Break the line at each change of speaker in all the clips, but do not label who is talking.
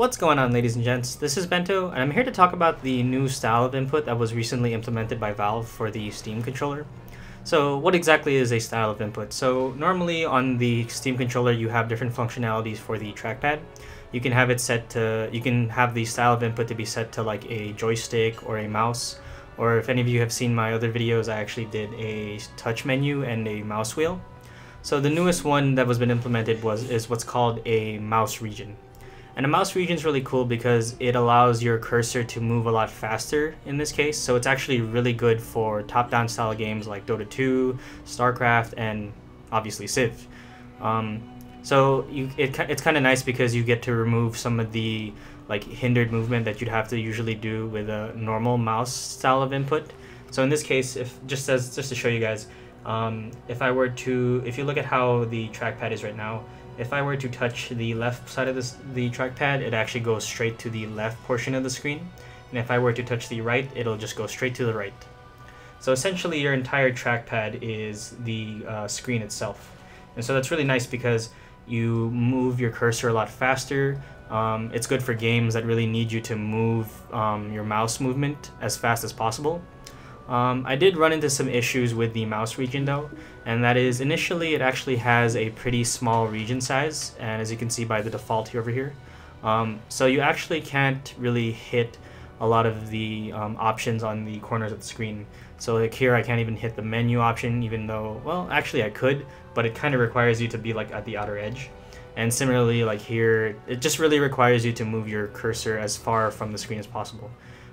What's going on ladies and gents, this is Bento, and I'm here to talk about the new style of input that was recently implemented by Valve for the Steam controller. So what exactly is a style of input? So normally on the Steam controller you have different functionalities for the trackpad. You can have it set to, you can have the style of input to be set to like a joystick or a mouse, or if any of you have seen my other videos I actually did a touch menu and a mouse wheel. So the newest one that was been implemented was is what's called a mouse region. And a mouse region is really cool because it allows your cursor to move a lot faster in this case. So it's actually really good for top-down style games like Dota 2, StarCraft, and obviously Civ. Um, so you, it, it's kind of nice because you get to remove some of the like hindered movement that you'd have to usually do with a normal mouse style of input. So in this case, if just as just to show you guys, um, if I were to, if you look at how the trackpad is right now, if I were to touch the left side of this, the trackpad, it actually goes straight to the left portion of the screen. And if I were to touch the right, it'll just go straight to the right. So essentially your entire trackpad is the uh, screen itself. And so that's really nice because you move your cursor a lot faster. Um, it's good for games that really need you to move um, your mouse movement as fast as possible. Um, I did run into some issues with the mouse region though, and that is initially it actually has a pretty small region size, and as you can see by the default here over here. Um, so you actually can't really hit a lot of the um, options on the corners of the screen. So like here I can't even hit the menu option even though, well actually I could, but it kind of requires you to be like at the outer edge. And similarly like here, it just really requires you to move your cursor as far from the screen as possible.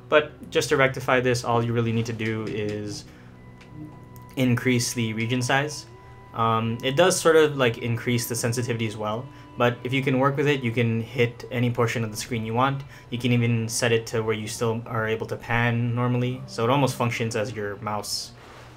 But just to rectify this, all you really need to do is increase the region size. Um, it does sort of like increase the sensitivity as well, but if you can work with it, you can hit any portion of the screen you want. You can even set it to where you still are able to pan normally, so it almost functions as your mouse.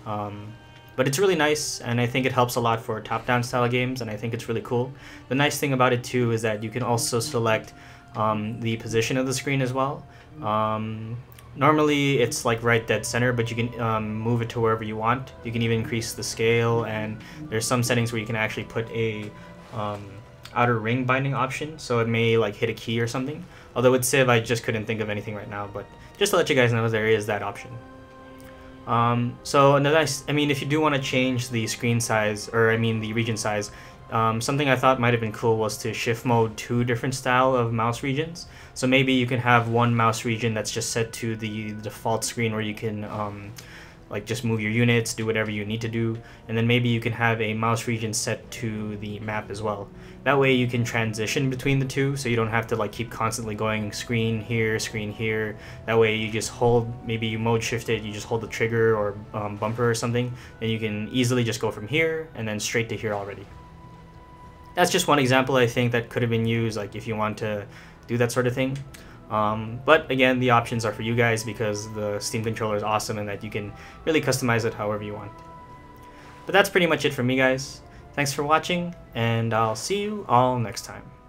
Um, but it's really nice, and I think it helps a lot for top-down style games, and I think it's really cool. The nice thing about it too is that you can also select um, the position of the screen as well. Um, normally it's like right dead center, but you can um, move it to wherever you want. You can even increase the scale, and there's some settings where you can actually put a um, outer ring binding option, so it may like hit a key or something. Although with Civ, I just couldn't think of anything right now, but just to let you guys know, there is that option. Um, so another, I mean, if you do want to change the screen size, or I mean the region size, um, something I thought might have been cool was to shift mode two different style of mouse regions. So maybe you can have one mouse region that's just set to the, default screen where you can um, like just move your units, do whatever you need to do, and then maybe you can have a mouse region set to the map as well. That way you can transition between the two, so you don't have to like keep constantly going screen here, screen here. That way you just hold, maybe you mode shift it, you just hold the trigger or um, bumper or something, and you can easily just go from here and then straight to here already that's just one example I think that could have been used like if you want to do that sort of thing. Um, but again, the options are for you guys because the Steam controller is awesome and that you can really customize it however you want. But that's pretty much it for me guys. Thanks for watching and I'll see you all next time.